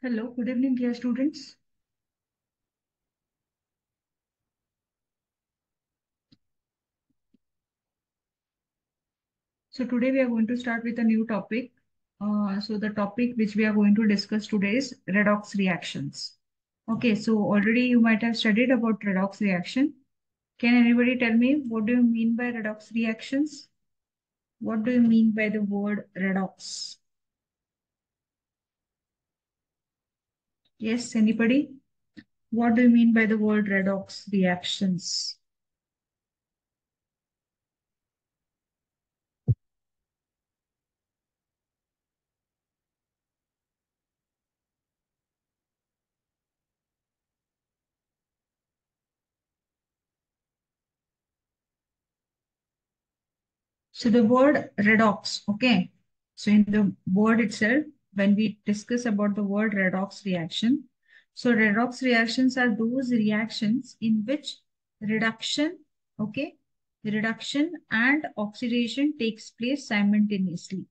Hello, good evening, dear students. So today we are going to start with a new topic. Uh, so the topic which we are going to discuss today is redox reactions. Okay, so already you might have studied about redox reaction. Can anybody tell me what do you mean by redox reactions? What do you mean by the word redox? Yes, anybody? What do you mean by the word redox reactions? So the word redox, okay. So in the word itself, when we discuss about the word redox reaction, so redox reactions are those reactions in which reduction, okay, reduction and oxidation takes place simultaneously.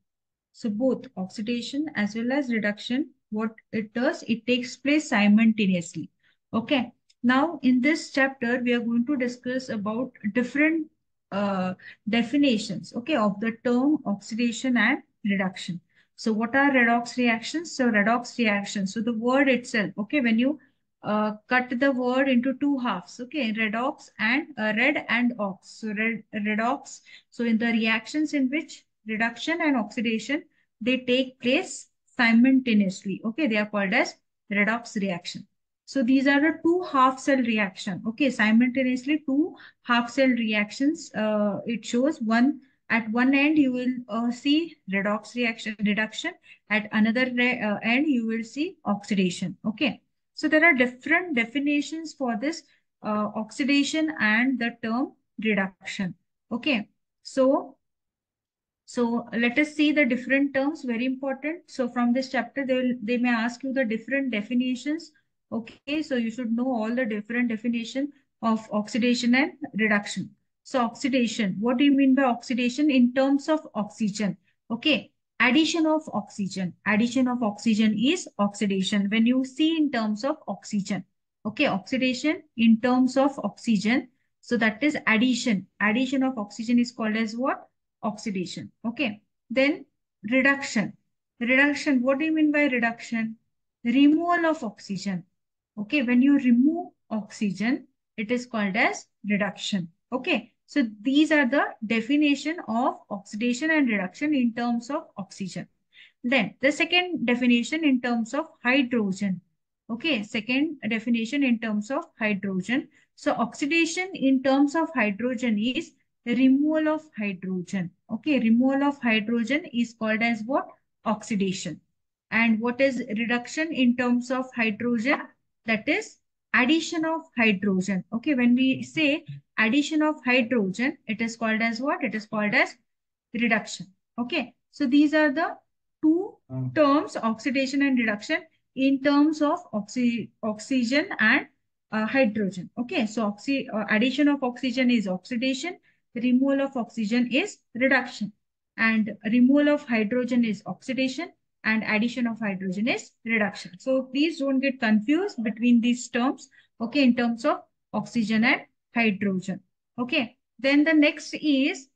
So both oxidation as well as reduction, what it does, it takes place simultaneously. Okay. Now in this chapter, we are going to discuss about different uh, definitions, okay, of the term oxidation and reduction. So what are redox reactions? So redox reactions. So the word itself, okay, when you uh, cut the word into two halves, okay, redox and uh, red and ox. So red, redox. So in the reactions in which reduction and oxidation, they take place simultaneously, okay, they are called as redox reaction. So these are the two half cell reaction. Okay, simultaneously two half cell reactions. Uh, it shows one at one end you will uh, see redox reaction reduction. At another uh, end you will see oxidation. Okay, so there are different definitions for this uh, oxidation and the term reduction. Okay, so so let us see the different terms, very important. So from this chapter, they, will, they may ask you the different definitions. Okay, so you should know all the different definition of oxidation and reduction. So oxidation, what do you mean by oxidation in terms of oxygen? Okay, addition of oxygen. Addition of oxygen is oxidation. When you see in terms of oxygen, okay, oxidation in terms of oxygen. So that is addition. Addition of oxygen is called as what? oxidation. Okay. Then reduction. Reduction. What do you mean by reduction? Removal of oxygen. Okay. When you remove oxygen, it is called as reduction. Okay. So these are the definition of oxidation and reduction in terms of oxygen. Then the second definition in terms of hydrogen. Okay, second definition in terms of hydrogen. So oxidation in terms of hydrogen is removal of hydrogen. Okay, removal of hydrogen is called as what? Oxidation. And what is reduction in terms of hydrogen? That is addition of hydrogen. Okay, when we say addition of hydrogen, it is called as what? It is called as reduction. Okay, so these are the two um. terms, oxidation and reduction in terms of oxy oxygen and uh, hydrogen. Okay, so oxy uh, addition of oxygen is oxidation removal of oxygen is reduction and removal of hydrogen is oxidation and addition of hydrogen is reduction. So please don't get confused between these terms, okay, in terms of oxygen and hydrogen. Okay, then the next is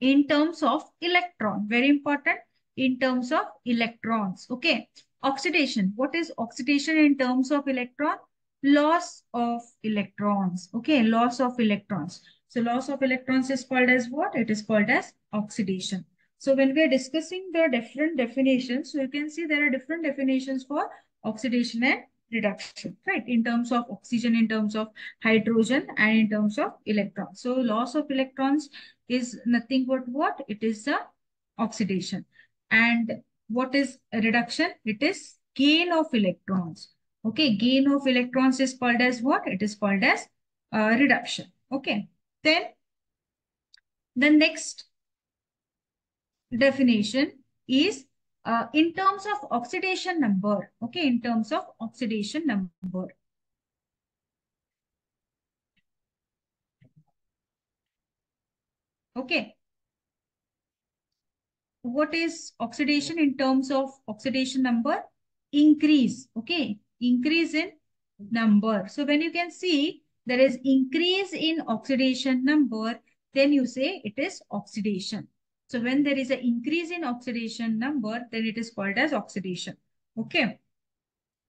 in terms of electron, very important, in terms of electrons, okay. Oxidation, what is oxidation in terms of electron? Loss of electrons, okay, loss of electrons. So loss of electrons is called as what? It is called as oxidation. So when we are discussing the different definitions, so you can see there are different definitions for oxidation and reduction, right? In terms of oxygen, in terms of hydrogen, and in terms of electrons. So loss of electrons is nothing but what? It is the oxidation. And what is reduction? It is gain of electrons. Okay, gain of electrons is called as what? It is called as uh, reduction. Okay. Then the next definition is uh, in terms of oxidation number. Okay, in terms of oxidation number. Okay. What is oxidation in terms of oxidation number? increase. Okay, increase in number. So when you can see there is increase in oxidation number, then you say it is oxidation. So when there is an increase in oxidation number, then it is called as oxidation. Okay.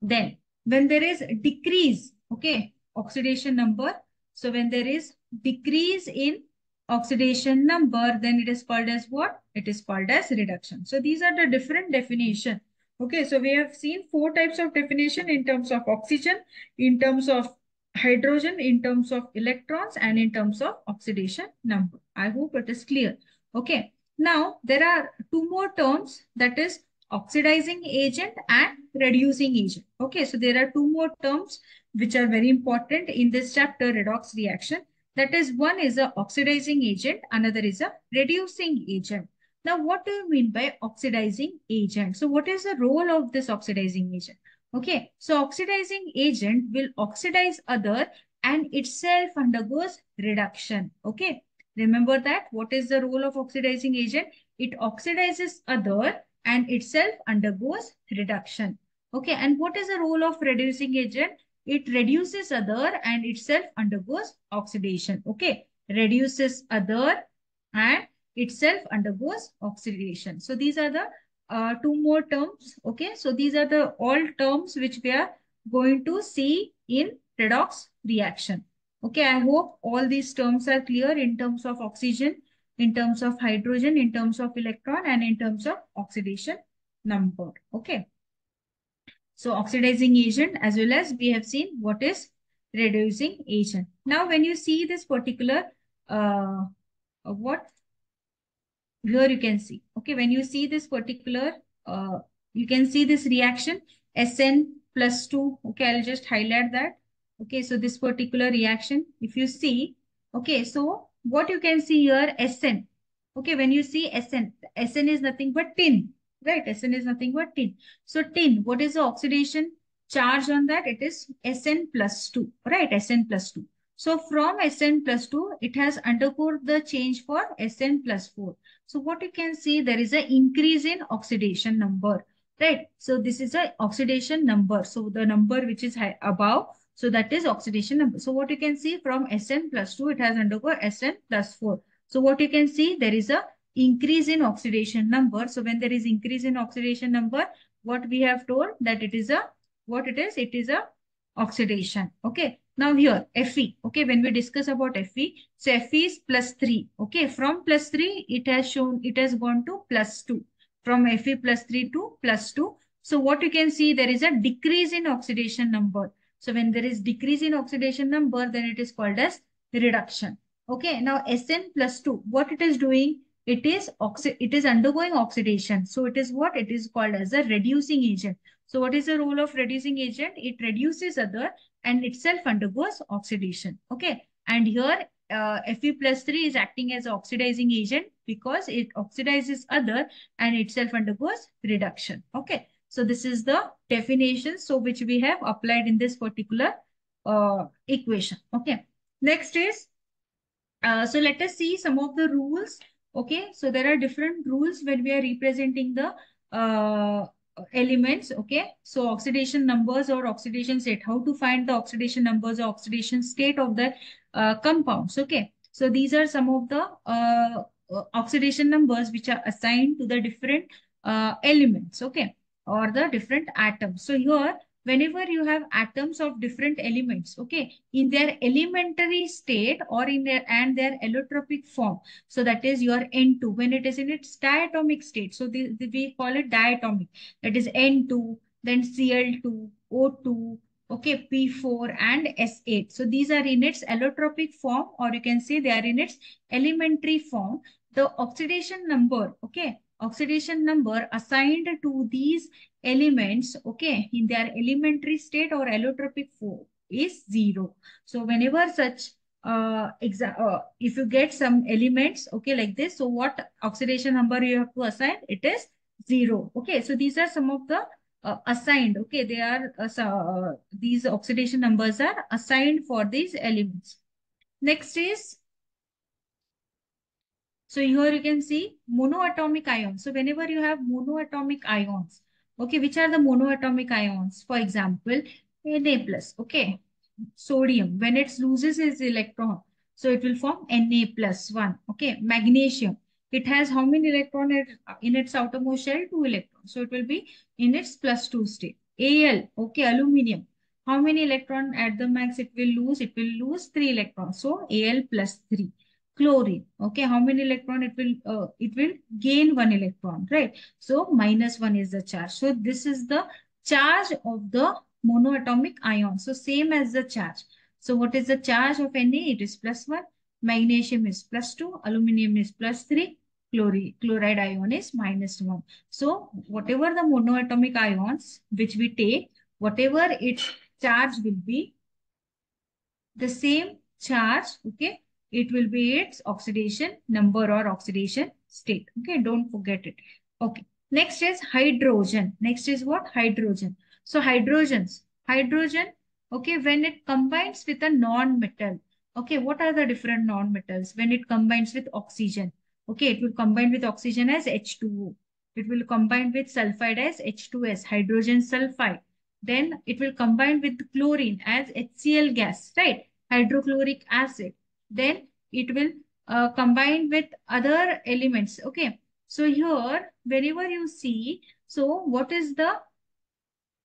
Then when there is decrease, okay, oxidation number. So when there is decrease in oxidation number, then it is called as what? It is called as reduction. So these are the different definition. Okay, so we have seen four types of definition in terms of oxygen, in terms of hydrogen, in terms of electrons, and in terms of oxidation number. I hope it is clear. Okay, now there are two more terms that is oxidizing agent and reducing agent. Okay, so there are two more terms which are very important in this chapter redox reaction. That is one is a oxidizing agent, another is a reducing agent. Now, what do you mean by oxidizing agent? So what is the role of this oxidizing agent? Okay, so oxidizing agent will oxidize other and itself undergoes reduction. Okay, remember that. What is the role of oxidizing agent? It oxidizes other and itself undergoes reduction. Okay, and what is the role of reducing agent? It reduces other and itself undergoes oxidation. Okay, reduces other and itself undergoes oxidation. So these are the uh, two more terms. Okay, so these are the all terms which we are going to see in redox reaction. Okay, I hope all these terms are clear in terms of oxygen, in terms of hydrogen, in terms of electron, and in terms of oxidation number. Okay. So oxidizing agent as well as we have seen what is reducing agent. Now when you see this particular uh, uh, what here you can see okay when you see this particular uh, you can see this reaction Sn plus 2 okay I'll just highlight that okay so this particular reaction if you see okay so what you can see here Sn. Okay when you see Sn Sn is nothing but tin right? Sn is nothing but tin. So tin what is the oxidation? Charge on that it is Sn plus 2 right? Sn plus 2 so from Sn plus 2 it has undergone the change for Sn plus 4 so what you can see, there is an increase in oxidation number, right? So this is a oxidation number. So the number which is above, so that is oxidation number. So what you can see from Sn plus 2, it has undergone Sn plus 4. So what you can see, there is a increase in oxidation number. So when there is increase in oxidation number, what we have told that it is a, what it is, it is a oxidation. Okay. Now here, Fe, okay, when we discuss about Fe, so Fe is plus 3, okay, from plus 3, it has shown, it has gone to plus 2, from Fe plus 3 to plus 2. So what you can see, there is a decrease in oxidation number. So when there is decrease in oxidation number, then it is called as reduction. Okay, now Sn plus 2, what it is doing, it is oxi it is undergoing oxidation. So it is what? It is called as a reducing agent. So what is the role of reducing agent? It reduces other and itself undergoes oxidation. Okay. And here uh, Fe plus 3 is acting as oxidizing agent because it oxidizes other and itself undergoes reduction. Okay. So this is the definition so which we have applied in this particular uh, equation. Okay. Next is, uh, so let us see some of the rules. Okay. So there are different rules when we are representing the uh, elements okay so oxidation numbers or oxidation state how to find the oxidation numbers or oxidation state of the uh, compounds okay so these are some of the uh, uh, oxidation numbers which are assigned to the different elements okay or the different atoms so here whenever you have atoms of different elements, okay, in their elementary state or in their and their allotropic form. So that is your N2 when it is in its diatomic state. So the, the, we call it diatomic. That is N2, then Cl2, O2, okay, P4 and S8. So these are in its allotropic form or you can say they are in its elementary form. The oxidation number, okay, oxidation number assigned to these elements, okay, in their elementary state or allotropic form is zero. So whenever such uh, uh, if you get some elements, okay, like this, so what oxidation number you have to assign? It is zero. Okay, so these are some of the uh, assigned. Okay, they are uh, uh these oxidation numbers are assigned for these elements. Next is so here you can see monoatomic ions. So whenever you have monoatomic ions, Okay, which are the monoatomic ions? For example, Na plus. Okay, sodium when it loses its electron, so it will form Na plus one. Okay, magnesium. It has how many electron in its outermost shell? Two electrons. So it will be in its plus two state. Al. Okay, aluminium. How many electron at the max it will lose? It will lose three electrons. So Al plus three chlorine. Okay how many electron it will uh, it will gain one electron right? So minus one is the charge. So this is the charge of the monoatomic ion. So same as the charge. So what is the charge of Na? It is plus one. Magnesium is plus two. Aluminum is plus three. Chloride chloride ion is minus one. So whatever the monoatomic ions which we take whatever its charge will be the same charge okay it will be its oxidation number or oxidation state. Okay, don't forget it. Okay, next is hydrogen. Next is what? Hydrogen. So hydrogens, hydrogen, okay, when it combines with a non-metal, okay, what are the different non-metals? When it combines with oxygen, okay, it will combine with oxygen as H2O. It will combine with sulfide as H2S, hydrogen sulfide. Then it will combine with chlorine as HCl gas, right? Hydrochloric acid then it will uh, combine with other elements. Okay. So here, whenever you see, so what is the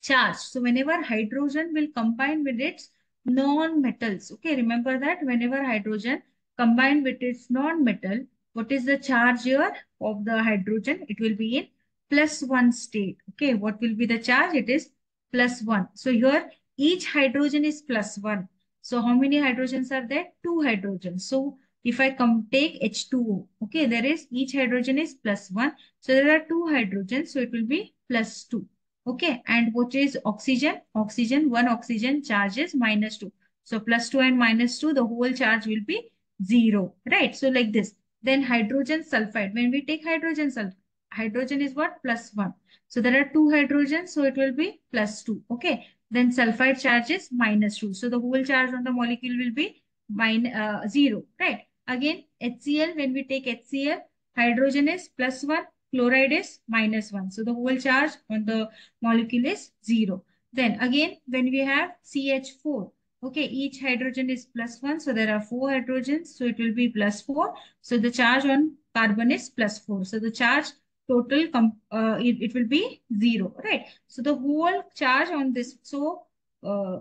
charge? So whenever hydrogen will combine with its non-metals. Okay. Remember that whenever hydrogen combine with its non-metal, what is the charge here of the hydrogen? It will be in plus one state. Okay. What will be the charge? It is plus one. So here each hydrogen is plus one. So how many hydrogens are there? Two hydrogens. So if I come take H2O, okay, there is each hydrogen is plus one. So there are two hydrogens. So it will be plus two. Okay. And what is oxygen? Oxygen, one oxygen charge is minus two. So plus two and minus two, the whole charge will be zero, right? So like this. Then hydrogen sulfide. When we take hydrogen sulfide, hydrogen is what? Plus one. So there are two hydrogens. So it will be plus two. Okay. Then sulfide charge is minus 2. So the whole charge on the molecule will be minus, uh, 0, right? Again, HCl, when we take HCl, hydrogen is plus 1, chloride is minus 1. So the whole charge on the molecule is 0. Then again, when we have CH4, okay, each hydrogen is plus 1. So there are 4 hydrogens. So it will be plus 4. So the charge on carbon is plus 4. So the charge total uh, it, it will be zero right? So the whole charge on this so uh,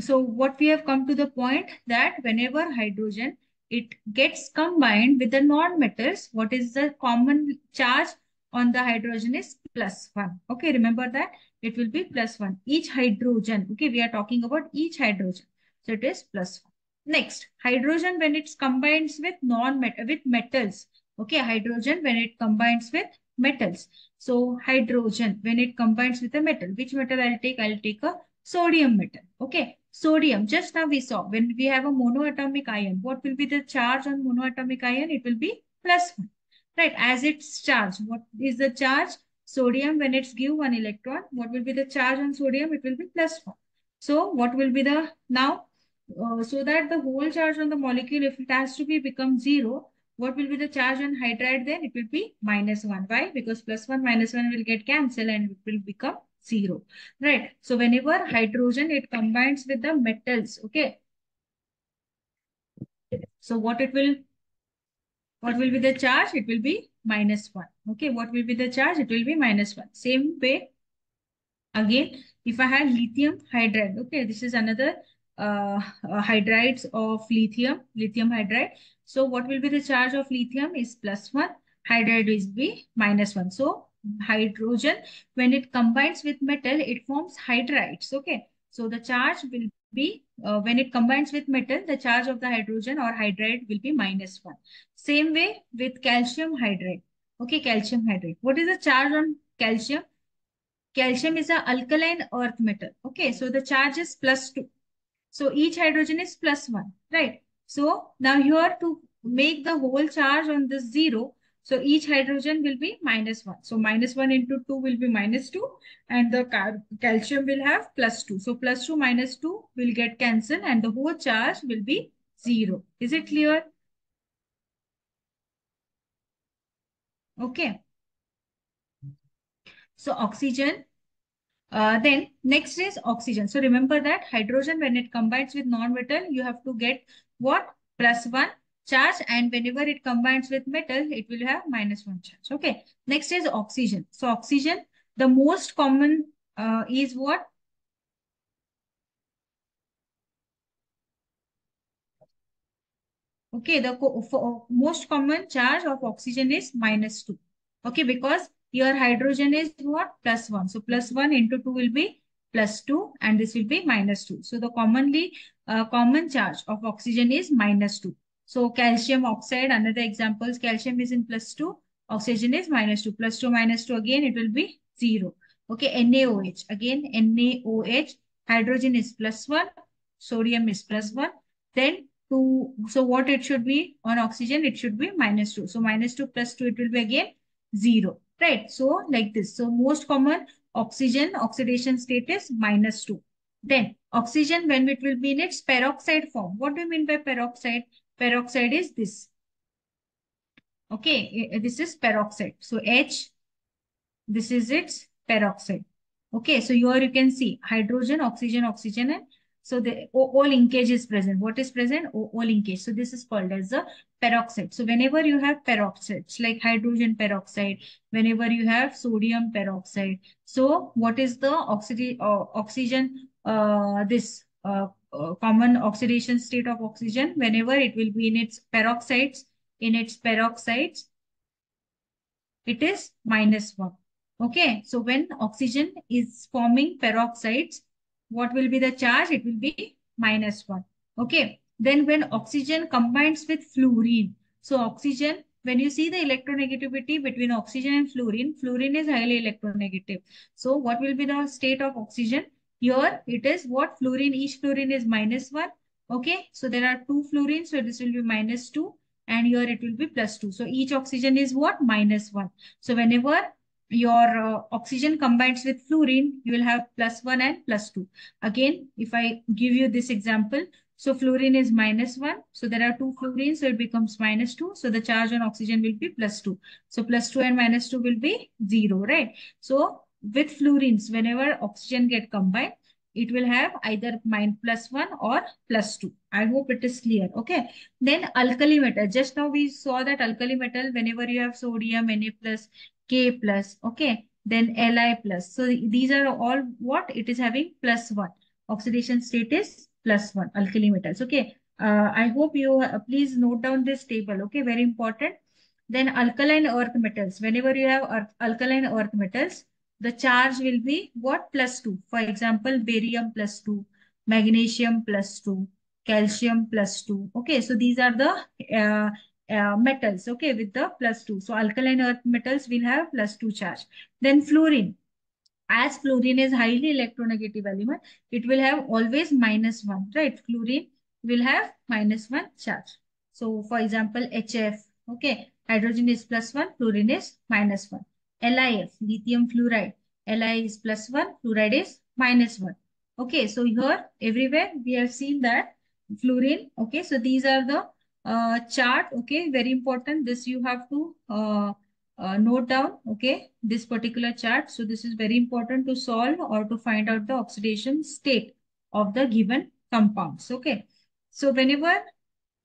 so what we have come to the point that whenever hydrogen it gets combined with the non-metals what is the common charge on the hydrogen is plus one. Okay remember that? It will be plus one. Each hydrogen okay we are talking about each hydrogen. So it is plus one. Next hydrogen when it combines with non-metal with metals okay hydrogen when it combines with metals. So hydrogen, when it combines with a metal, which metal I'll take? I'll take a sodium metal. Okay. Sodium, just now we saw when we have a monoatomic ion, what will be the charge on monoatomic ion? It will be plus one. Right. As its charge, what is the charge? Sodium, when it's give one electron, what will be the charge on sodium? It will be plus one. So what will be the now? Uh, so that the whole charge on the molecule, if it has to be become zero, what will be the charge on hydride then? It will be minus 1. Why? Because plus 1 minus 1 will get cancelled and it will become 0. Right. So whenever hydrogen, it combines with the metals. Okay. So what it will, what will be the charge? It will be minus 1. Okay. What will be the charge? It will be minus 1. Same way. Again, if I have lithium hydride. Okay. This is another uh, uh, hydrides of lithium, lithium hydride. So what will be the charge of lithium is plus 1, hydride is be minus 1. So hydrogen, when it combines with metal, it forms hydrides. Okay. So the charge will be, uh, when it combines with metal, the charge of the hydrogen or hydride will be minus 1. Same way with calcium hydride. Okay, calcium hydride. What is the charge on calcium? Calcium is a alkaline earth metal. Okay, so the charge is plus 2. So each hydrogen is plus 1, right? So now here to make the whole charge on this 0, so each hydrogen will be minus 1. So minus 1 into 2 will be minus 2 and the calcium will have plus 2. So plus 2 minus 2 will get cancelled and the whole charge will be 0. Is it clear? Okay. So oxygen, Uh, then next is oxygen. So remember that hydrogen, when it combines with non-metal, you have to get what? Plus one charge. And whenever it combines with metal, it will have minus one charge. Okay. Next is oxygen. So oxygen, the most common uh, is what? Okay, the co most common charge of oxygen is minus 2. Okay, because your hydrogen is what? Plus 1. So plus 1 into 2 will be plus 2 and this will be minus 2. So the commonly uh, common charge of oxygen is minus 2. So calcium oxide, another examples, calcium is in plus 2, oxygen is minus 2. Plus 2 minus 2 again, it will be 0. Okay, NaOH. Again, NaOH. Hydrogen is plus 1, sodium is plus 1. Then to, so what it should be on oxygen, it should be minus 2. So minus 2 plus 2, it will be again 0, right? So like this. So most common oxygen oxidation state is minus 2. Then oxygen, when it will be in its peroxide form. What do you mean by peroxide? Peroxide is this. Okay, this is peroxide. So H, this is its peroxide. Okay, so here you can see hydrogen, oxygen, oxygen, and so the O, linkage is present. What is present? O, o linkage. So this is called as a peroxide. So whenever you have peroxides like hydrogen peroxide, whenever you have sodium peroxide. So what is the oxygen, uh, oxygen, this uh, uh, common oxidation state of oxygen? Whenever it will be in its peroxides, in its peroxides, it is minus 1. Okay, so when oxygen is forming peroxides, what will be the charge? It will be minus 1. Okay. Then when oxygen combines with fluorine, so oxygen, when you see the electronegativity between oxygen and fluorine, fluorine is highly electronegative. So what will be the state of oxygen? Here it is what fluorine, each fluorine is minus 1. Okay. So there are two fluorines, so this will be minus 2 and here it will be plus 2. So each oxygen is what? Minus 1. So whenever your uh, oxygen combines with fluorine, you will have plus 1 and plus 2. Again, if I give you this example, so fluorine is minus 1. So there are two fluorines, so it becomes minus 2. So the charge on oxygen will be plus 2. So plus 2 and minus 2 will be 0, right? So with fluorines, whenever oxygen get combined, it will have either minus plus 1 or plus 2. I hope it is clear. Okay. Then alkali metal. Just now we saw that alkali metal, whenever you have sodium, Na plus, K plus, okay, then Li plus. So these are all what? It is having plus 1. Oxidation state is plus 1, alkali metals, okay. Uh, I hope you uh, please note down this table, okay, very important. Then alkaline earth metals. Whenever you have earth, alkaline earth metals, the charge will be what? Plus 2. For example, barium plus 2, magnesium plus 2, calcium plus 2. Okay, so these are the uh, uh, metals, okay, with the plus 2. So alkaline earth metals will have plus 2 charge. Then fluorine. As fluorine is highly electronegative element, it will have always minus 1, right? Fluorine will have minus 1 charge. So for example, HF, okay, hydrogen is plus 1, fluorine is minus 1. LiF, lithium fluoride, Li is plus 1, fluoride is minus 1. Okay, so here everywhere we have seen that fluorine, okay, so these are the uh, chart, okay, very important. This you have to uh, uh, note down, okay, this particular chart. So this is very important to solve or to find out the oxidation state of the given compounds, okay. So whenever,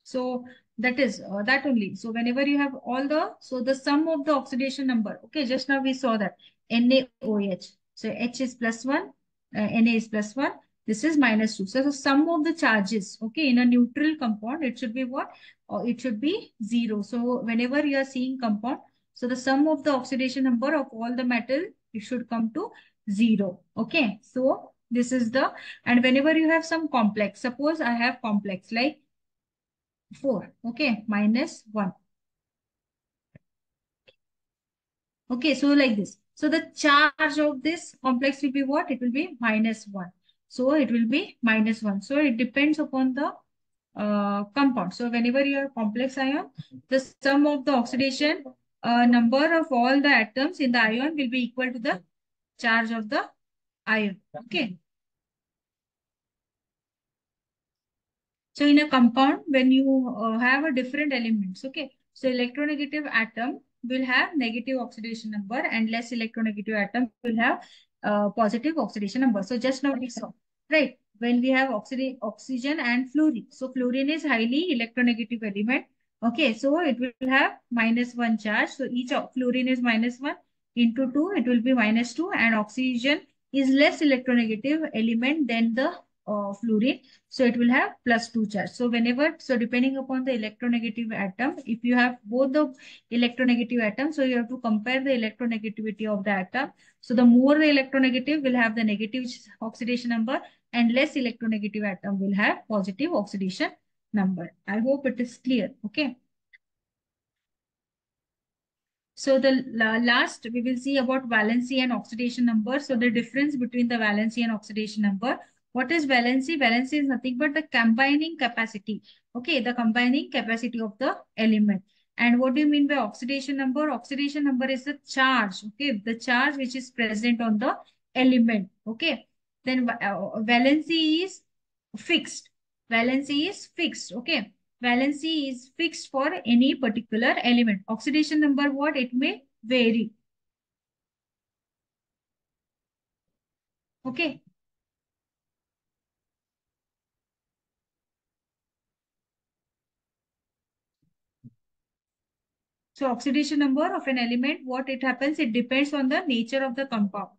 so that is uh, that only. So whenever you have all the, so the sum of the oxidation number, okay, just now we saw that NaOH. So H is plus 1, uh, Na is plus 1. This is minus 2. So the sum of the charges, okay, in a neutral compound, it should be what? Or it should be 0. So whenever you are seeing compound, so the sum of the oxidation number of all the metal, it should come to 0. Okay, so this is the, and whenever you have some complex, suppose I have complex like 4, okay, minus 1. Okay, so like this. So the charge of this complex will be what? It will be minus 1. So it will be minus 1. So it depends upon the uh, compound. So whenever you have complex ion, the sum of the oxidation uh, number of all the atoms in the ion will be equal to the charge of the ion. Okay. So in a compound, when you uh, have a different elements, okay. So electronegative atom will have negative oxidation number and less electronegative atom will have uh, positive oxidation number. So just now we saw, right? When we have oxygen, oxygen and fluorine. So fluorine is highly electronegative element. Okay, so it will have minus one charge. So each fluorine is minus one into two, it will be minus two and oxygen is less electronegative element than the uh, fluorine. So it will have plus 2 charge. So whenever, so depending upon the electronegative atom, if you have both the electronegative atoms, so you have to compare the electronegativity of the atom. So the more the electronegative will have the negative oxidation number and less electronegative atom will have positive oxidation number. I hope it is clear. Okay. So the last we will see about valency and oxidation number. So the difference between the valency and oxidation number. What is valency? Valency is nothing but the combining capacity. Okay, the combining capacity of the element. And what do you mean by oxidation number? Oxidation number is the charge. Okay, the charge which is present on the element. Okay, then uh, valency is fixed. Valency is fixed. Okay, valency is fixed for any particular element. Oxidation number, what? It may vary. Okay. So oxidation number of an element, what it happens, it depends on the nature of the compound.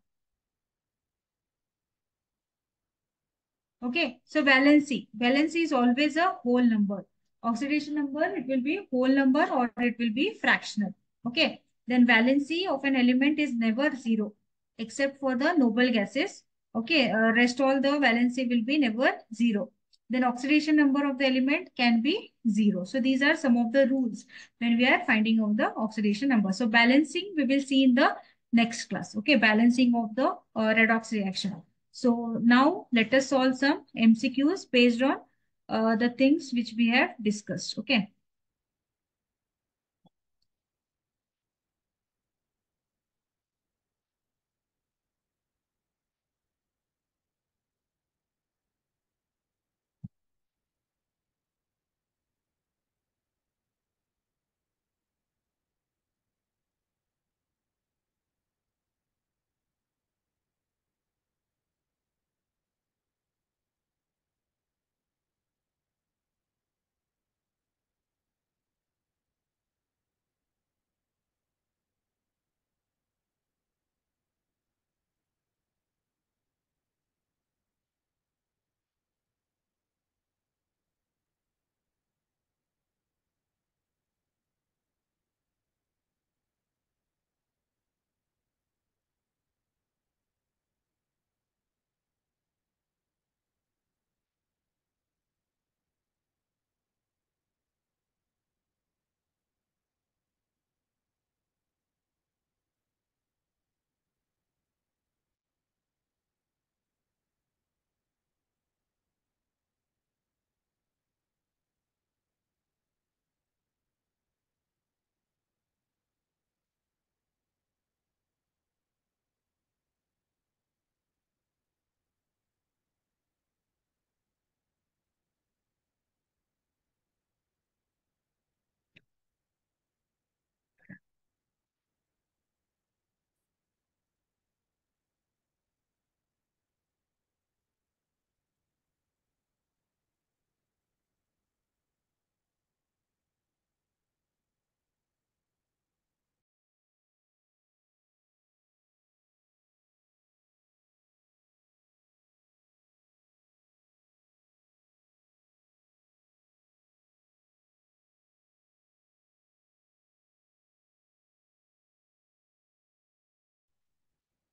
Okay, so valency. Valency is always a whole number. Oxidation number, it will be whole number or it will be fractional. Okay, then valency of an element is never zero except for the noble gases. Okay, uh, rest all the valency will be never zero. Then oxidation number of the element can be zero. So these are some of the rules when we are finding out the oxidation number. So balancing we will see in the next class. Okay, balancing of the uh, redox reaction. So now let us solve some MCQs based on uh, the things which we have discussed. Okay.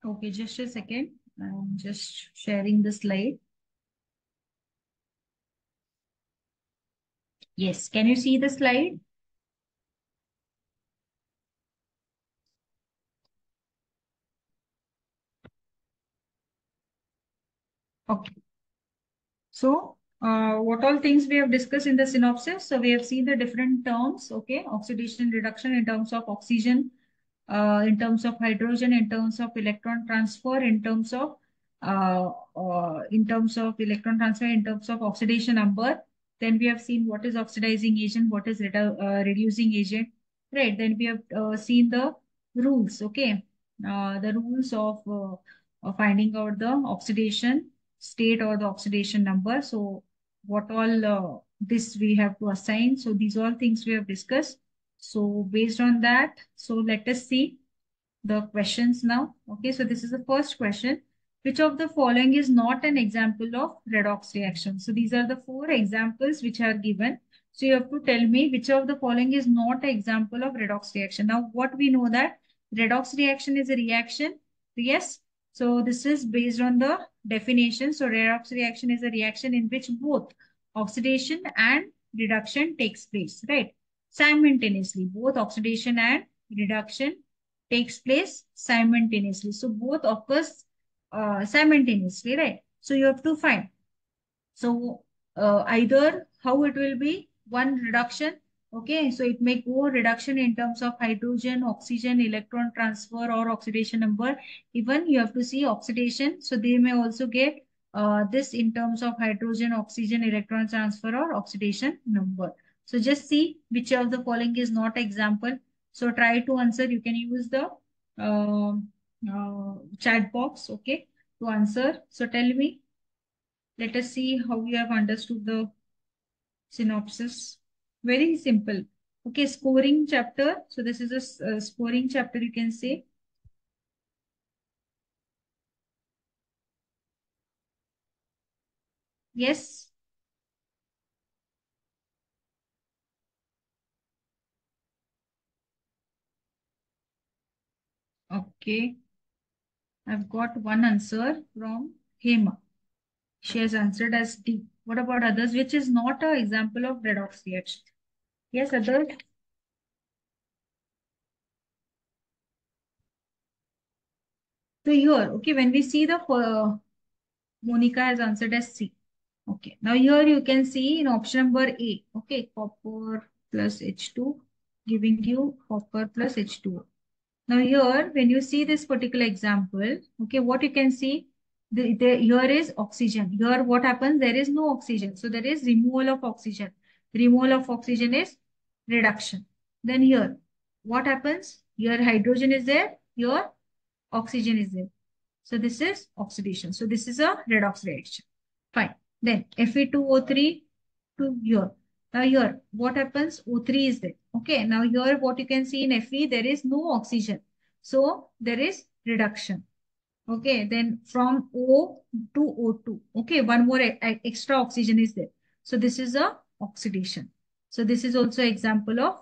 Okay, just a second. I'm just sharing the slide. Yes, can you see the slide? Okay. So, uh, what all things we have discussed in the synopsis? So, we have seen the different terms, okay? Oxidation reduction in terms of oxygen, uh, in terms of hydrogen, in terms of electron transfer, in terms of uh, uh, in terms of electron transfer, in terms of oxidation number. Then we have seen what is oxidizing agent, what is redu uh, reducing agent, right? Then we have uh, seen the rules, okay? Uh, the rules of uh, finding out the oxidation state or the oxidation number. So what all this we have to assign. So these all things we have discussed. So based on that, so let us see the questions now. Okay, so this is the first question. Which of the following is not an example of redox reaction? So these are the four examples which are given. So you have to tell me which of the following is not an example of redox reaction. Now what we know that redox reaction is a reaction. Yes. So this is based on the definition. So redox reaction is a reaction in which both oxidation and reduction takes place, right? Simultaneously, both oxidation and reduction takes place simultaneously. So both occurs uh, simultaneously, right? So you have to find. So uh, either how it will be one reduction. Okay, so it may go reduction in terms of hydrogen, oxygen, electron transfer or oxidation number. Even you have to see oxidation. So they may also get uh, this in terms of hydrogen, oxygen, electron transfer or oxidation number. So just see which of the following is not example. So try to answer. You can use the uh, uh, chat box, okay, to answer. So tell me, let us see how you have understood the synopsis. Very simple. Okay, scoring chapter. So this is a uh, scoring chapter, you can say. Yes. Okay. I've got one answer from Hema. She has answered as D. What about others, which is not an example of redox reaction? Yes, others? So here, okay, when we see the uh, Monica has answered as C. Okay, now here you can see in option number A, okay, copper plus H2 giving you copper plus H2. Now here, when you see this particular example, okay, what you can see, the, the, here is oxygen. Here what happens? There is no oxygen. So there is removal of oxygen. Removal of oxygen is reduction. Then here, what happens? Here hydrogen is there. Here oxygen is there. So this is oxidation. So this is a redox reaction. Fine. Then Fe2O3 to here. Now here, what happens? O3 is there. Okay. Now here, what you can see in Fe, there is no oxygen. So there is reduction. Okay. Then from O to O2. Okay. One more extra oxygen is there. So this is a oxidation. So this is also example of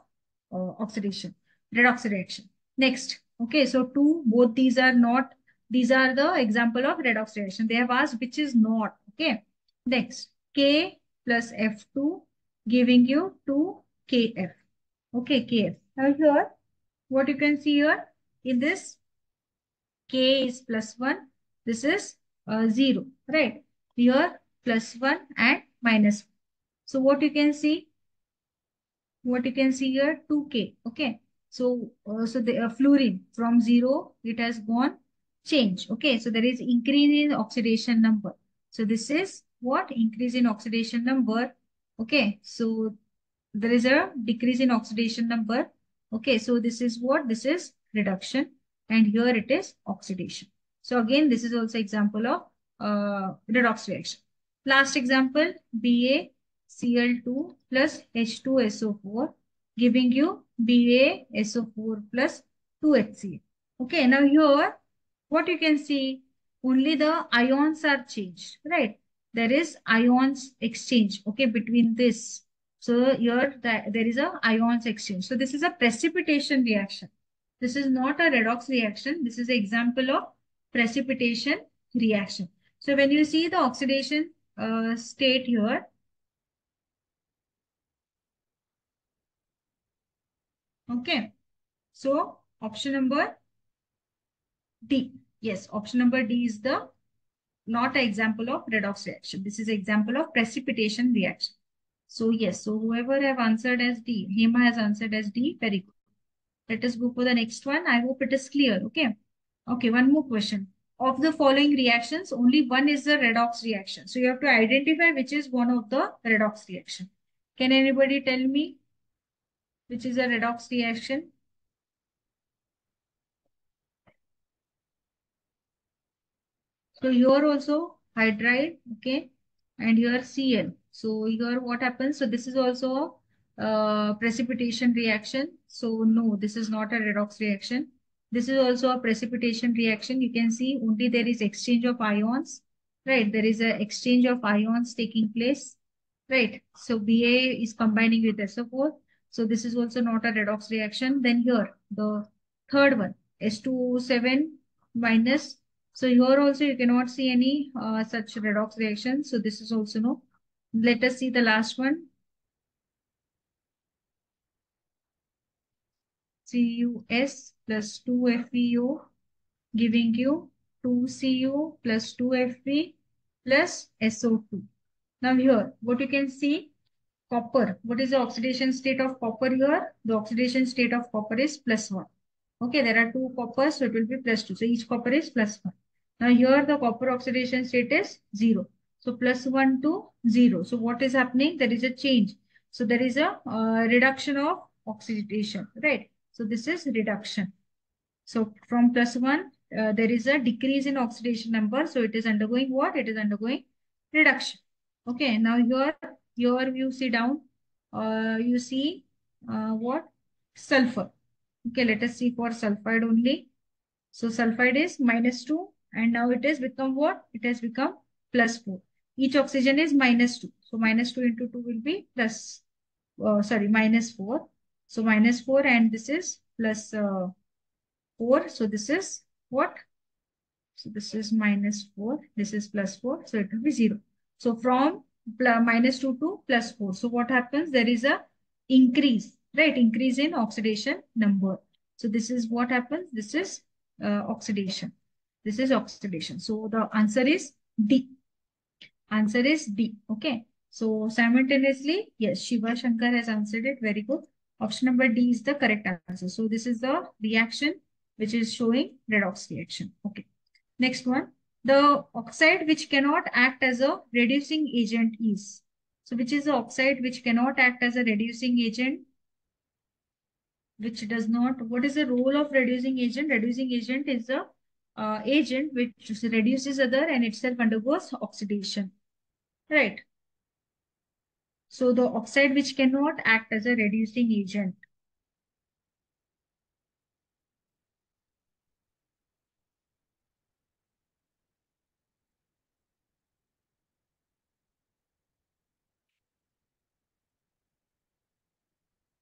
uh, oxidation, redox reaction. Next. Okay. So two, both these are not, these are the example of redox reaction. They have asked which is not. Okay. Next, K plus F2 giving you 2 KF. Okay, KF. Now here, what you can see here, in this, K is plus 1. This is uh, 0, right? Here, plus 1 and minus 1. So what you can see, what you can see here, 2K, okay? So, uh, so the uh, fluorine from 0, it has gone change, okay? So there is increase in oxidation number. So this is what? Increase in oxidation number. Okay, so there is a decrease in oxidation number. Okay, so this is what? This is reduction and here it is oxidation. So again, this is also example of uh, redox reaction. Last example, BaCl2 plus H2SO4 giving you BaSO4 plus 2HCl. Okay, now here what you can see, only the ions are changed, right? there is ions exchange, okay, between this. So here there is a ions exchange. So this is a precipitation reaction. This is not a redox reaction. This is an example of precipitation reaction. So when you see the oxidation uh, state here, okay. So option number D. Yes, option number D is the not an example of redox reaction. This is example of precipitation reaction. So yes, so whoever have answered as D, Hema has answered as D, very good. Let us go for the next one. I hope it is clear, okay? Okay, one more question. Of the following reactions, only one is the redox reaction. So you have to identify which is one of the redox reaction. Can anybody tell me which is a redox reaction? So here also hydride, okay, and here Cl. So here what happens? So this is also a precipitation reaction. So no, this is not a redox reaction. This is also a precipitation reaction. You can see only there is exchange of ions, right? There is a exchange of ions taking place, right? So Ba is combining with SO4. So this is also not a redox reaction. Then here, the third one, S27 minus. So here also you cannot see any uh, such redox reaction. So this is also no. Let us see the last one. CuS plus 2FeO giving you 2Cu plus 2Fe plus SO2. Now here, what you can see, copper. What is the oxidation state of copper here? The oxidation state of copper is plus 1. Okay, there are two coppers, so it will be plus 2. So each copper is plus 1. Now here the copper oxidation state is 0. So plus 1 to 0. So what is happening? There is a change. So there is a uh, reduction of oxidation, right? So this is reduction. So from plus 1, uh, there is a decrease in oxidation number. So it is undergoing what? It is undergoing reduction. Okay, now here, here you see down, uh, you see uh, what? Sulfur. Okay, let us see for sulfide only. So sulfide is minus 2 and now it has become what? It has become plus 4. Each oxygen is minus 2. So minus 2 into 2 will be plus, uh, sorry, minus 4. So minus 4 and this is plus uh, 4. So this is what? So this is minus 4. This is plus 4. So it will be 0. So from minus 2 to plus 4. So what happens? There is a increase, right? Increase in oxidation number. So this is what happens. This is uh, oxidation. This is oxidation. So the answer is D. Answer is D. Okay. So simultaneously, yes, Shiva Shankar has answered it. Very good. Option number D is the correct answer. So this is the reaction which is showing redox reaction. Okay. Next one. The oxide which cannot act as a reducing agent is. So which is the oxide which cannot act as a reducing agent? Which does not. What is the role of reducing agent? Reducing agent is a uh, agent which reduces other and itself undergoes oxidation. Right. So the oxide which cannot act as a reducing agent.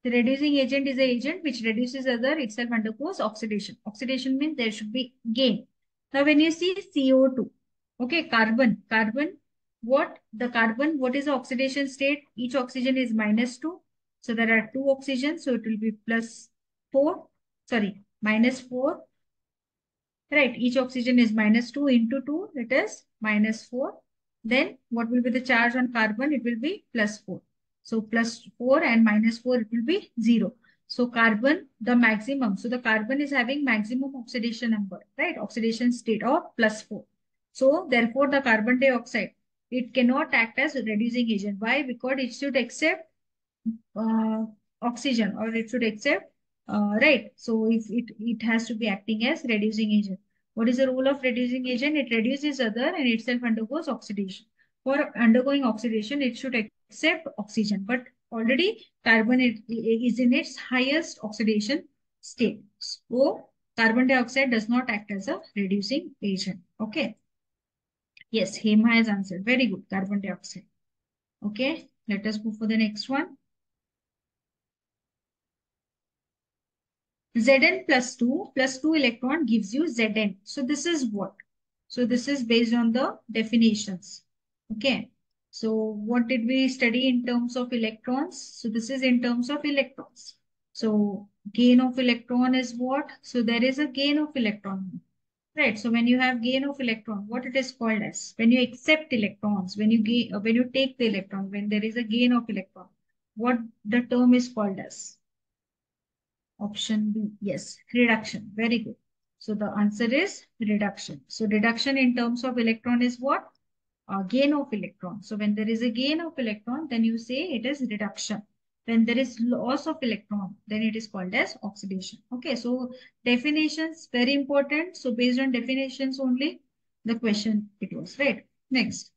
The reducing agent is an agent which reduces other itself undergoes oxidation. Oxidation means there should be gain. Now when you see CO2, okay, carbon, carbon what the carbon, what is the oxidation state? Each oxygen is minus 2. So there are two oxygens, so it will be plus 4, sorry, minus 4. Right, each oxygen is minus 2 into 2, it is minus 4. Then what will be the charge on carbon? It will be plus 4. So plus 4 and minus 4, it will be 0. So carbon, the maximum. So the carbon is having maximum oxidation number, right? Oxidation state of plus 4. So therefore the carbon dioxide it cannot act as reducing agent. Why? Because it should accept uh, oxygen or it should accept, uh, right? So if it, it has to be acting as reducing agent. What is the role of reducing agent? It reduces other and itself undergoes oxidation. For undergoing oxidation, it should accept oxygen, but already carbon is in its highest oxidation state. So carbon dioxide does not act as a reducing agent. Okay. Yes, Hema has answered. Very good. Carbon dioxide. Okay. Let us move for the next one. Zn plus 2 plus 2 electron gives you Zn. So this is what? So this is based on the definitions. Okay. So what did we study in terms of electrons? So this is in terms of electrons. So gain of electron is what? So there is a gain of electron. Right. So when you have gain of electron, what it is called as? When you accept electrons, when you gain, uh, when you take the electron, when there is a gain of electron, what the term is called as? Option B. Yes, reduction. Very good. So the answer is reduction. So reduction in terms of electron is what? Uh, gain of electron. So when there is a gain of electron, then you say it is reduction. When there is loss of electron, then it is called as oxidation. Okay, so definitions very important. So based on definitions only, the question it was, right? Next.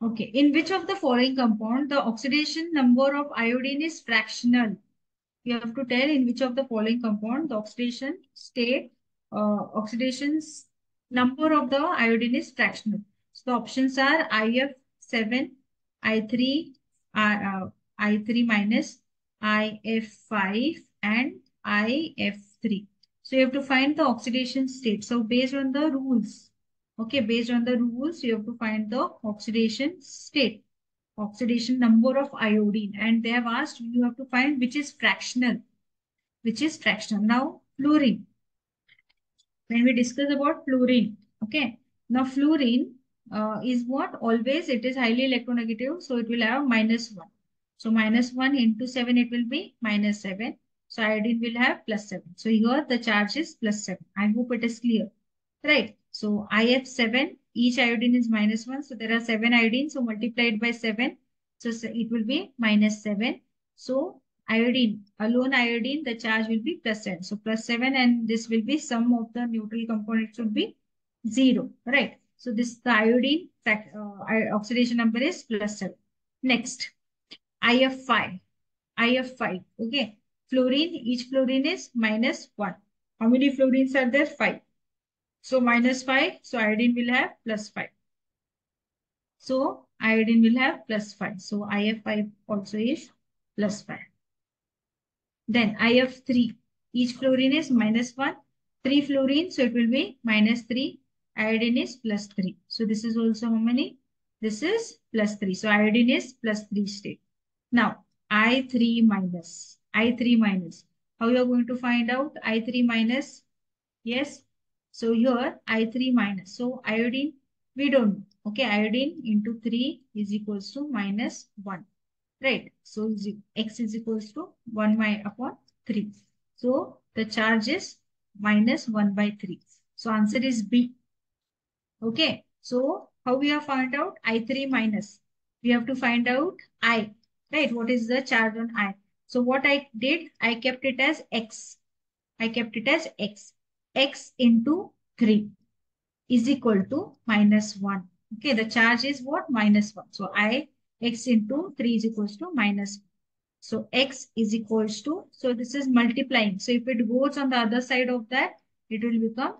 Okay, in which of the following compound the oxidation number of iodine is fractional? You have to tell in which of the following compound the oxidation state, uh, oxidation's number of the iodine is fractional. So the options are IF7, I3, uh, I3 minus, IF5 and IF3. So you have to find the oxidation state. So based on the rules, okay, based on the rules, you have to find the oxidation state, oxidation number of iodine. And they have asked, you have to find which is fractional, which is fractional. Now, fluorine. When we discuss about fluorine, okay. Now, fluorine uh, is what? Always it is highly electronegative. So it will have minus 1. So minus 1 into 7, it will be minus 7. So iodine will have plus 7. So here the charge is plus 7. I hope it is clear. Right. So IF7, each iodine is minus 1. So there are 7 iodine. So multiplied by 7. So it will be minus 7. So iodine, alone iodine, the charge will be plus 7. So plus 7 and this will be sum of the neutral components will be 0. Right. So this iodine uh, oxidation number is plus 7. Next, IF5. IF5. Okay. Fluorine, each fluorine is minus 1. How many fluorines are there? 5. So minus 5. So iodine will have plus 5. So iodine will have plus 5. So IF5 also is plus 5. Then IF3. Each fluorine is minus 1. 3 fluorine. So it will be minus 3. Iodine is plus 3. So this is also how many? This is plus 3. So iodine is plus 3 state. Now I3 minus. I3 minus. How you are going to find out I3 minus? Yes. So here I3 minus. So iodine, we don't know. Okay, iodine into 3 is equals to minus 1. Right. So x is equals to 1 my upon 3. So the charge is minus 1 by 3. So answer is B. Okay. So how we have found out I3 minus? We have to find out I. Right. What is the charge on I? So what I did, I kept it as x. I kept it as x. x into 3 is equal to minus 1. Okay, the charge is what? Minus 1. So I x into 3 is equals to minus 1. So x is equals to, so this is multiplying. So if it goes on the other side of that, it will become,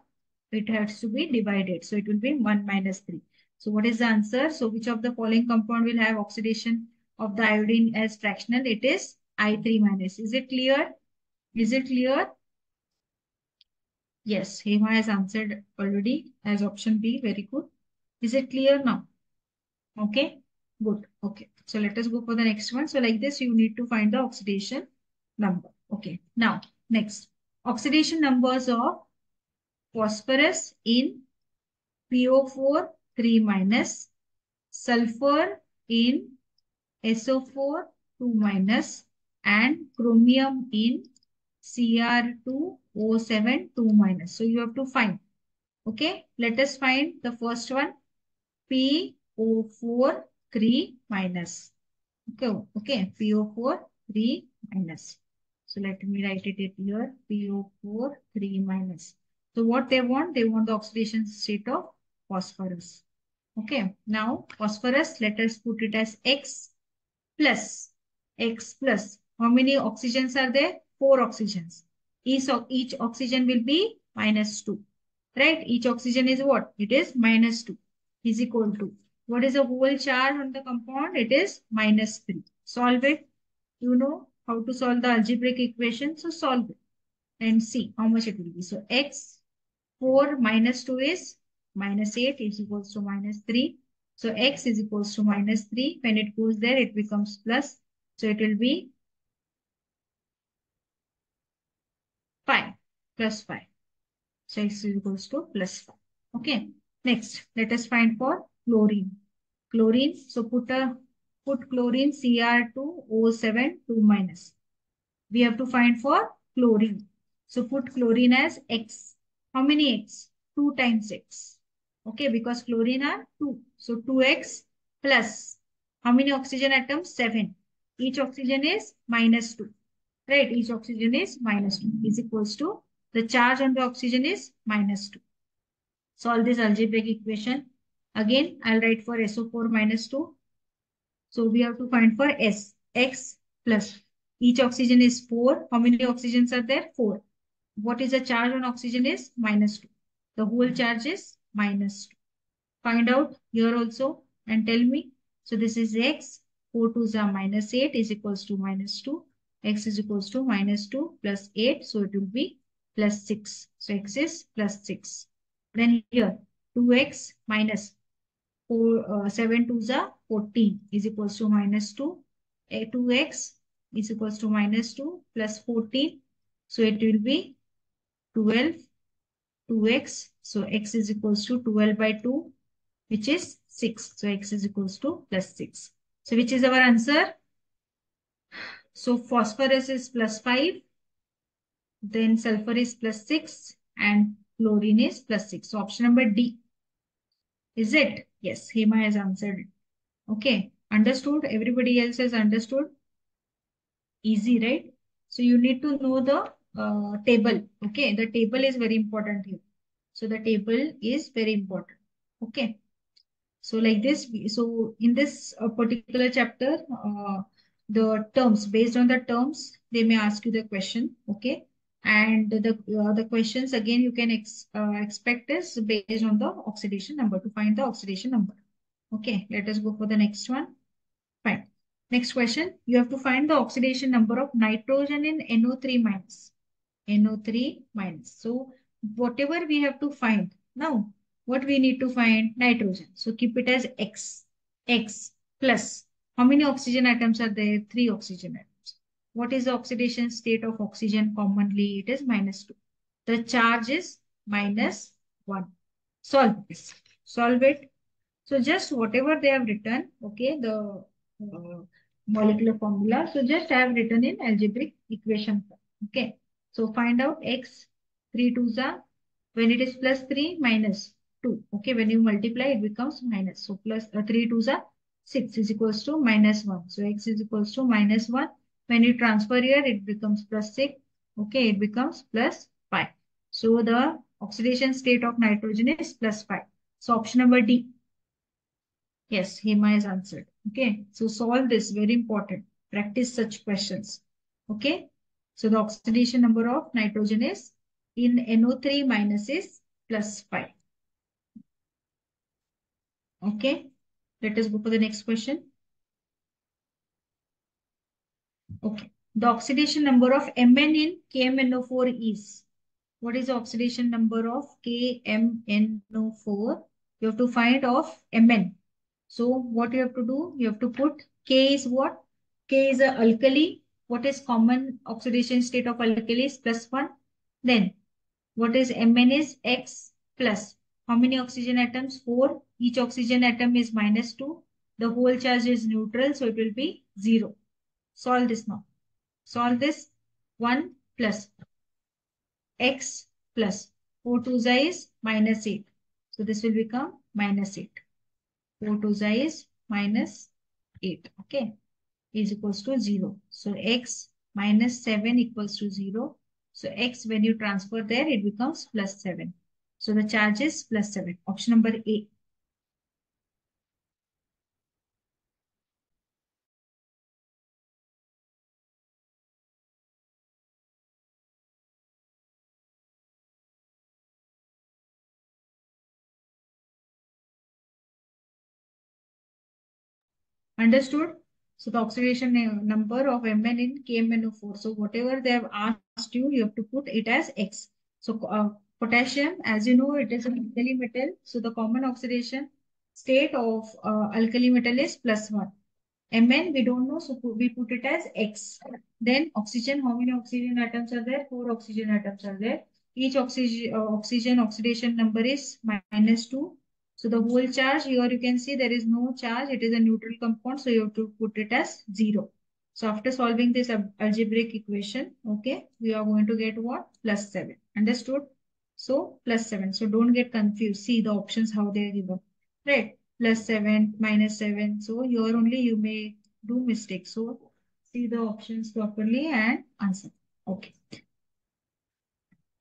it has to be divided. So it will be 1 minus 3. So what is the answer? So which of the following compound will have oxidation of the iodine as fractional? It is I3 minus. Is it clear? Is it clear? Yes, Hema has answered already as option B. Very good. Is it clear now? Okay, good. Okay, so let us go for the next one. So like this, you need to find the oxidation number. Okay, now next. Oxidation numbers of phosphorus in PO4 3 minus, sulfur in SO4 2 minus, and chromium in Cr2O7 2 minus. So you have to find. Okay, let us find the first one PO4 3 minus. Okay, okay, PO4 3 minus. So let me write it here PO4 3 minus. So what they want? They want the oxidation state of phosphorus. Okay, now phosphorus, let us put it as X plus X plus how many oxygens are there? Four oxygens. Each, each oxygen will be minus 2. Right? Each oxygen is what? It is minus 2 is equal to. What is the whole charge on the compound? It is minus 3. Solve it. You know how to solve the algebraic equation. So solve it and see how much it will be. So x 4 minus 2 is minus 8 is equals to minus 3. So x is equals to minus 3. When it goes there, it becomes plus. So it will be 5 plus 5. So x is equals to plus 5. Okay. Next, let us find for chlorine. Chlorine. So put a put chlorine Cr2O7 2 minus. We have to find for chlorine. So put chlorine as X. How many X? 2 times X. Okay, because chlorine are 2. So 2X plus. How many oxygen atoms? 7. Each oxygen is minus 2 right? Each oxygen is minus 2 is equals to the charge on the oxygen is minus 2. Solve this algebraic equation. Again, I'll write for SO4 minus 2. So we have to find for S, X plus. Each oxygen is 4. How many oxygens are there? 4. What is the charge on oxygen is minus 2. The whole charge is minus 2. Find out here also and tell me. So this is X. 4 2s are minus 8 is equals to minus 2. X is equals to minus 2 plus 8. So it will be plus 6. So X is plus 6. Then here 2X minus 4, uh, 7 2s are 14 is equals to minus 2. A 2X is equals to minus 2 plus 14. So it will be 12 2x. So x is equals to 12 by 2, which is 6. So x is equals to plus 6. So which is our answer? So phosphorus is plus 5. Then sulfur is plus 6. And chlorine is plus 6. So option number D. Is it? Yes, Hema has answered. Okay. Understood? Everybody else has understood? Easy, right? So you need to know the uh, table. Okay, the table is very important here. So the table is very important. Okay. So like this, so in this uh, particular chapter, uh, the terms, based on the terms, they may ask you the question. Okay. And the, uh, the questions again, you can ex, uh, expect is based on the oxidation number to find the oxidation number. Okay. Let us go for the next one. Fine. Next question. You have to find the oxidation number of nitrogen in NO3 minus. NO3 minus. So whatever we have to find. Now, what we need to find? Nitrogen. So keep it as X. X plus. How many oxygen atoms are there? Three oxygen atoms. What is the oxidation state of oxygen? Commonly, it is minus 2. The charge is minus 1. Solve this. Solve it. So just whatever they have written, okay, the uh, molecular formula. So just I have written in algebraic equation. Okay. So find out x 3 2s are when it is plus 3 minus 2. Okay. When you multiply it becomes minus. So plus uh, 3 2s are 6 is equals to minus 1. So x is equals to minus 1. When you transfer here it becomes plus 6. Okay. It becomes plus 5. So the oxidation state of nitrogen is plus 5. So option number D. Yes, Hema has answered. Okay, so solve this, very important. Practice such questions. Okay, so the oxidation number of nitrogen is in NO3 minus is plus 5. Okay, let us go for the next question. Okay, the oxidation number of Mn in KMnO4 is. What is the oxidation number of KMnO4? You have to find of Mn. So what you have to do, you have to put K is what? K is a alkali. What is common oxidation state of alkali is plus 1. Then what is Mn is X plus. How many oxygen atoms? 4. Each oxygen atom is minus 2. The whole charge is neutral, so it will be 0. Solve this now. Solve this 1 plus X plus 4 2 is minus 8. So this will become minus 8. 4 to is minus 8. Okay. Is equals to 0. So x minus 7 equals to 0. So x when you transfer there it becomes plus 7. So the charge is plus 7. Option number A. Understood? So the oxidation number of Mn in KMnO4. So whatever they have asked you, you have to put it as X. So uh, potassium, as you know, it is an alkali metal. So the common oxidation state of uh, alkali metal is plus 1. Mn, we don't know, so we put it as X. Then oxygen, how many oxygen atoms are there? Four oxygen atoms are there. Each oxygen, uh, oxygen oxidation number is minus 2. So the whole charge here you can see there is no charge. It is a neutral compound. So you have to put it as 0. So after solving this algebraic equation, okay, we are going to get what? Plus 7. Understood? So plus 7. So don't get confused. See the options how they are given. Right? Plus 7, minus 7. So here only you may do mistakes. So see the options properly and answer. Okay.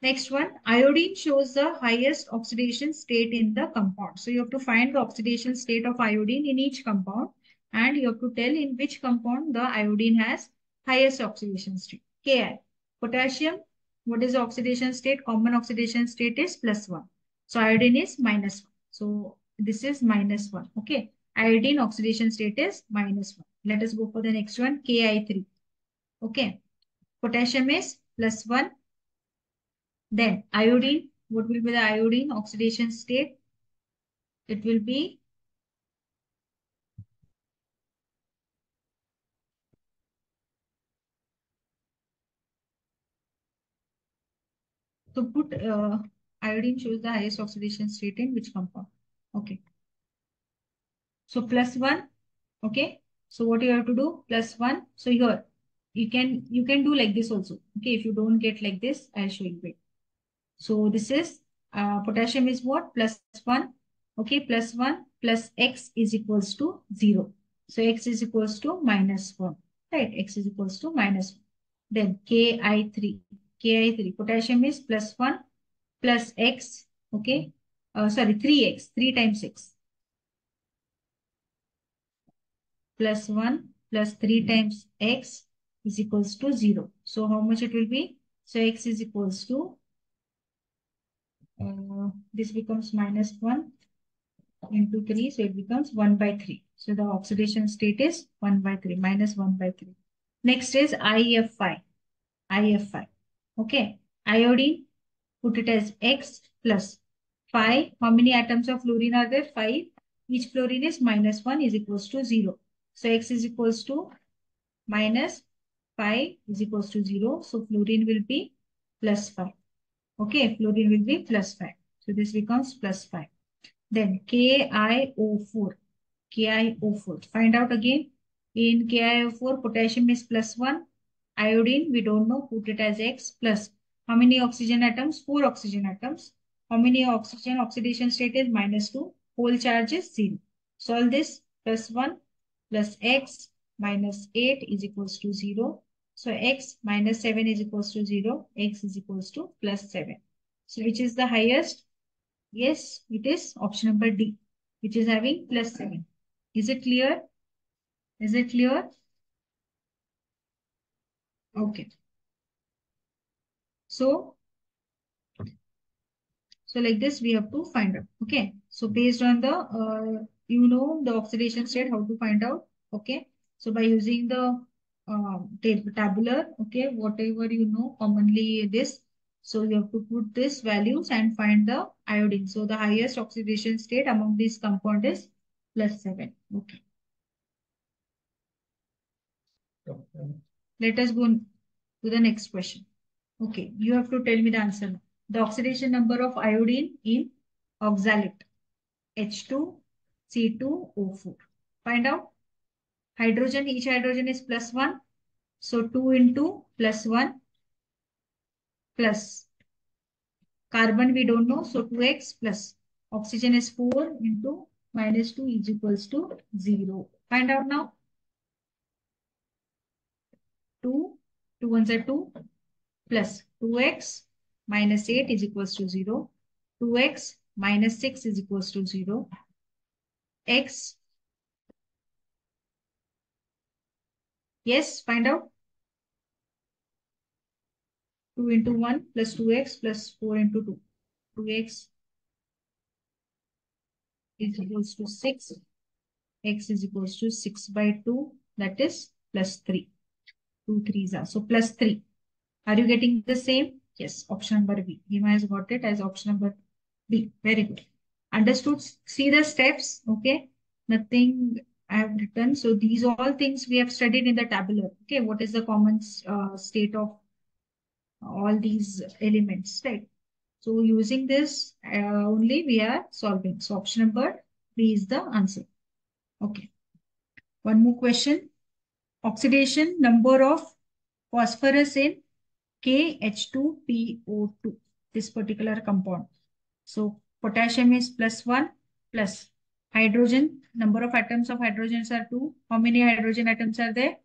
Next one, iodine shows the highest oxidation state in the compound. So you have to find the oxidation state of iodine in each compound and you have to tell in which compound the iodine has highest oxidation state. KI. Potassium, what is the oxidation state? Common oxidation state is plus 1. So iodine is minus 1. So this is minus 1. Okay. Iodine oxidation state is minus 1. Let us go for the next one, KI3. Okay. Potassium is plus 1 then iodine, what will be the iodine oxidation state? It will be So put uh, iodine shows the highest oxidation state in which compound. Okay. So plus one. Okay. So what you have to do? Plus one. So here you can you can do like this also. Okay. If you don't get like this, I'll show you it. So this is uh, potassium is what? Plus 1. Okay, plus 1 plus x is equals to 0. So x is equals to minus 1. Right, x is equals to minus 1. Then KI3. KI3. Potassium is plus 1 plus x. Okay, uh, sorry, 3x. 3 times x. Plus 1 plus 3 times x is equals to 0. So how much it will be? So x is equals to uh, this becomes minus 1 into 3. So it becomes 1 by 3. So the oxidation state is 1 by 3, minus 1 by 3. Next is IF5. IF5. Okay. Iodine, put it as X plus 5. How many atoms of fluorine are there? 5. Each fluorine is minus 1 is equals to 0. So X is equals to minus 5 is equals to 0. So fluorine will be plus 5. Okay, fluorine will be plus 5. So this becomes plus 5. Then KIO4. KIO4. Find out again. In KIO4, potassium is plus 1. Iodine, we don't know. Put it as X plus. How many oxygen atoms? 4 oxygen atoms. How many oxygen? Oxidation state is minus 2. Whole charge is 0. Solve this. Plus 1 plus X minus 8 is equals to 0. So x minus 7 is equals to 0. x is equals to plus 7. So which is the highest? Yes, it is option number D, which is having plus 7. Is it clear? Is it clear? Okay. So, so like this, we have to find out. Okay. So based on the, uh, you know, the oxidation state, how to find out. Okay. So by using the um, tabular, okay, whatever you know commonly this. So you have to put this values and find the iodine. So the highest oxidation state among these compound is plus 7. Okay. Let us go to the next question. Okay, you have to tell me the answer. The oxidation number of iodine in oxalate H2C2O4. Find out hydrogen, each hydrogen is plus 1. So 2 into plus 1 plus carbon we don't know. So 2x plus oxygen is 4 into minus 2 is equals to 0. Find out now. 2, 2 ones are 2 plus 2x minus 8 is equals to 0. 2x minus 6 is equals to 0. x Yes, find out. 2 into 1 plus 2x plus 4 into 2. 2x is equals to 6. x is equals to 6 by 2. That is plus 3. 2 3s are. So plus 3. Are you getting the same? Yes, option number B. Hima has got it as option number B. Very good. Understood? See the steps. Okay. Nothing I have written. So these all things we have studied in the tabular. Okay, what is the common uh, state of all these elements, right? So using this uh, only we are solving. So option number B is the answer. Okay. One more question. Oxidation number of phosphorus in KH2PO2, this particular compound. So potassium is plus 1 plus Hydrogen, number of atoms of hydrogens are 2. How many hydrogen atoms are there?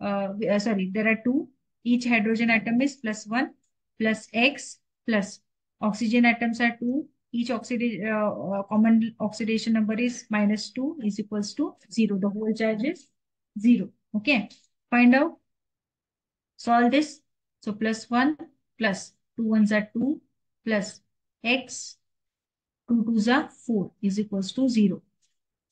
Uh, uh, sorry, there are 2. Each hydrogen atom is plus 1 plus X plus oxygen atoms are 2. Each oxidation uh, common oxidation number is minus 2 is equals to 0. The whole charge is 0. Okay. Find out. Solve this. So plus 1 plus 2 ones are 2 plus x 2 twos are 4 is equals to 0.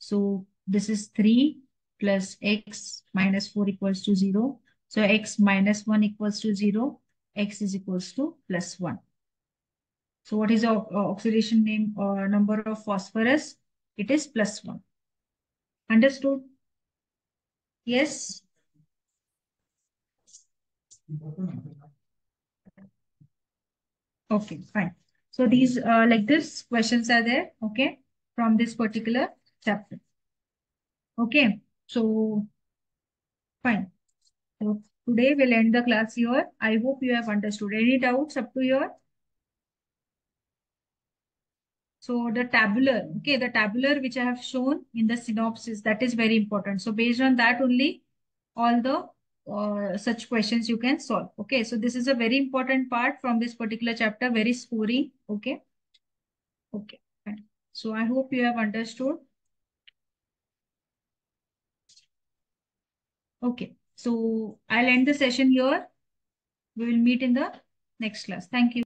So this is 3 plus x minus 4 equals to 0. So x minus 1 equals to 0. x is equals to plus 1. So what is the uh, oxidation name or number of phosphorus? It is plus 1. Understood? Yes? Okay, fine. So these uh, like this questions are there, okay, from this particular chapter. Okay, so fine. So today we'll end the class here. I hope you have understood. Any doubts up to here? So the tabular, okay, the tabular which I have shown in the synopsis, that is very important. So based on that only, all the uh, such questions you can solve. Okay, so this is a very important part from this particular chapter, very scoring. Okay. Okay. So I hope you have understood. Okay. So I'll end the session here. We will meet in the next class. Thank you.